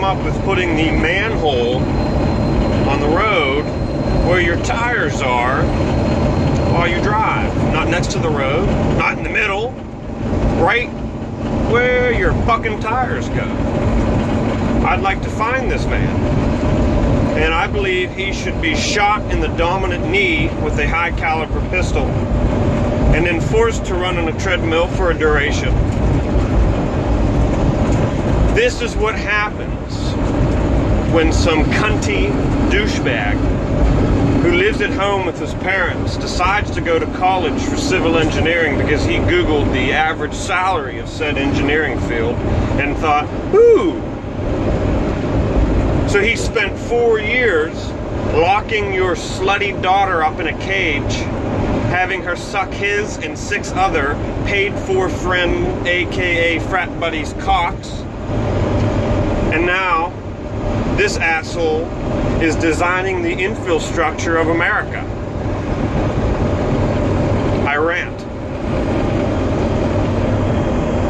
came up with putting the manhole on the road where your tires are while you drive. Not next to the road, not in the middle, right where your fucking tires go. I'd like to find this man. And I believe he should be shot in the dominant knee with a high caliber pistol and then forced to run on a treadmill for a duration. This is what happens when some cunty douchebag who lives at home with his parents decides to go to college for civil engineering because he Googled the average salary of said engineering field and thought, ooh. So he spent four years locking your slutty daughter up in a cage, having her suck his and six other paid for friend, aka frat buddies' cocks. This asshole is designing the infill structure of America.